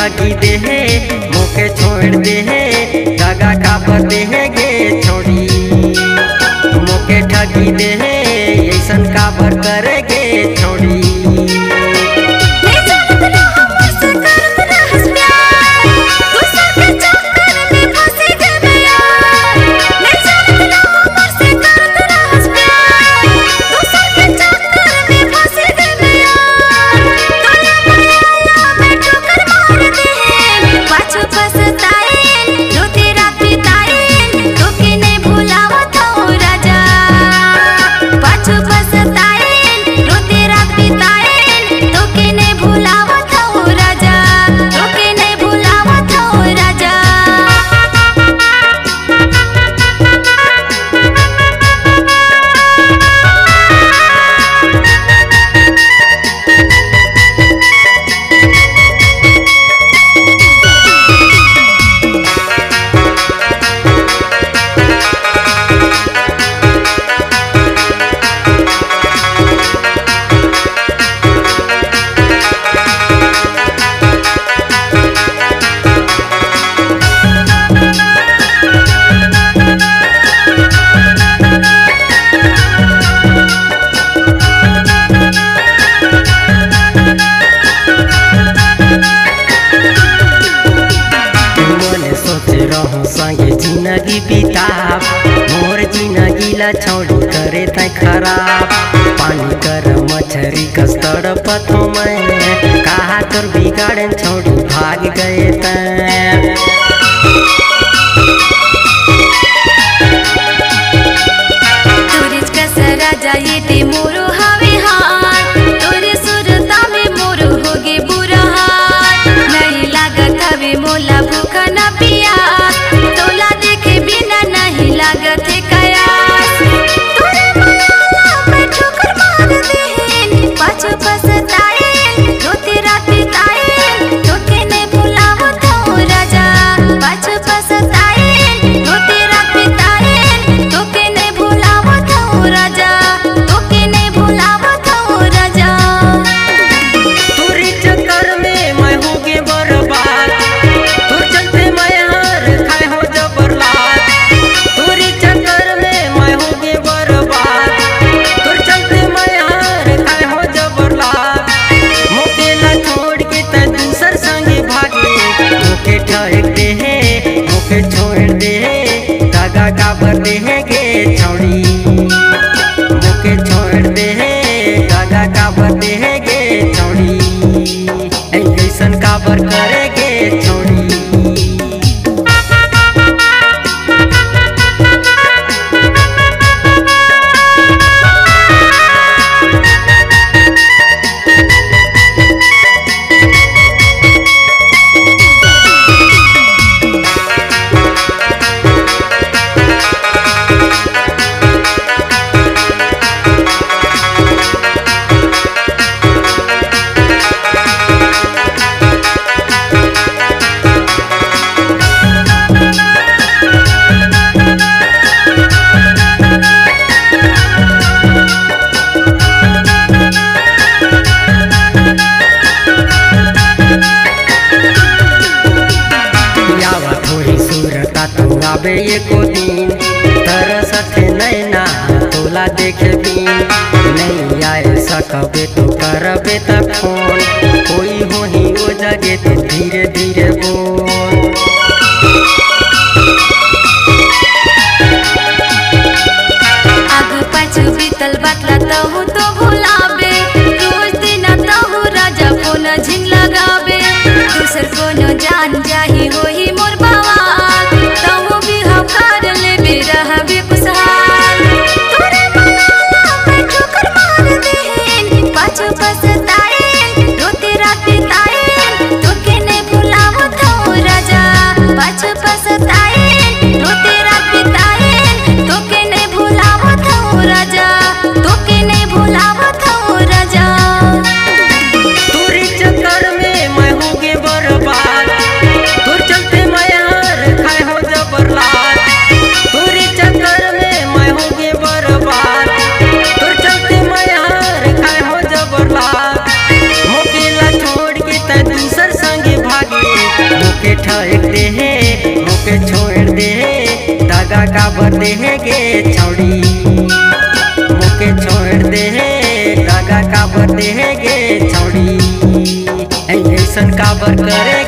ढकी दे है मुके छोड़ दे है धागा का बदे है गे छोड़ी। मुके ठगी दे है ऐसा का बर करे गे तोहू संगे ज़िंदगी बिताब। मोर ज़िंदगी ला छोड़ी करे तै खराब। पानी कर मछरी कस्तर तड़पत में कहा तुर बिगाड़न छोड़ी भाग गए तैं। हवे एको दिन। तरसत नैना तोला देखे भी नहीं आए सकबे तो करबे त फ़ोन। कोई हो ही वो जगे तो धीरे धीरे बोल। दे है छोड़ दे। है का बंधे है गे छौड़ी मुके छोड़ दे है का बंधे है गे छौड़ी ऐसा काबर करे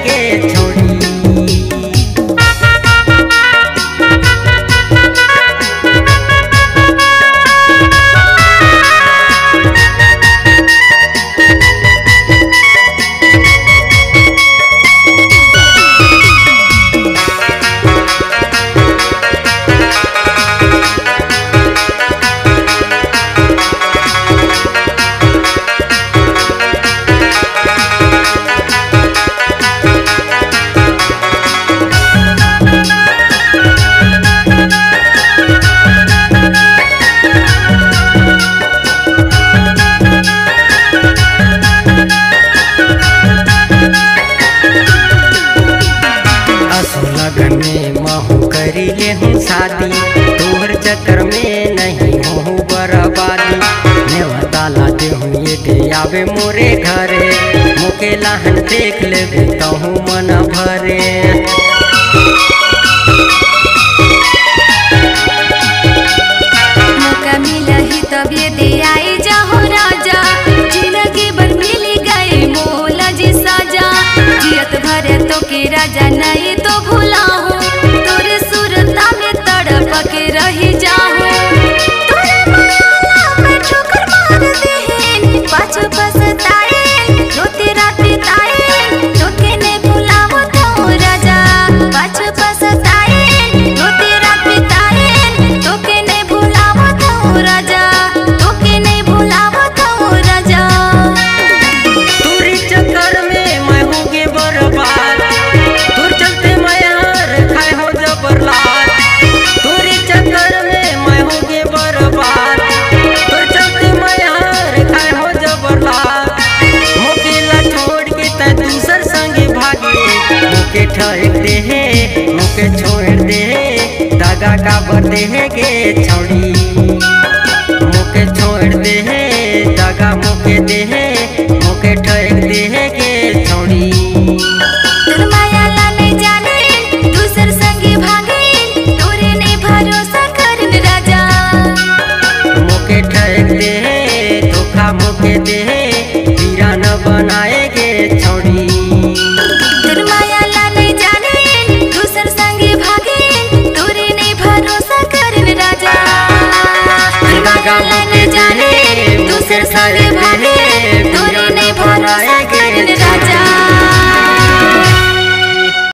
के आवे मोरे घरे। मुके लहन देख ले तो मन भरे। मौका मिला ही तब ये के ठहर दे मुके छोड़ दे दागा का बर दे के छौड़ी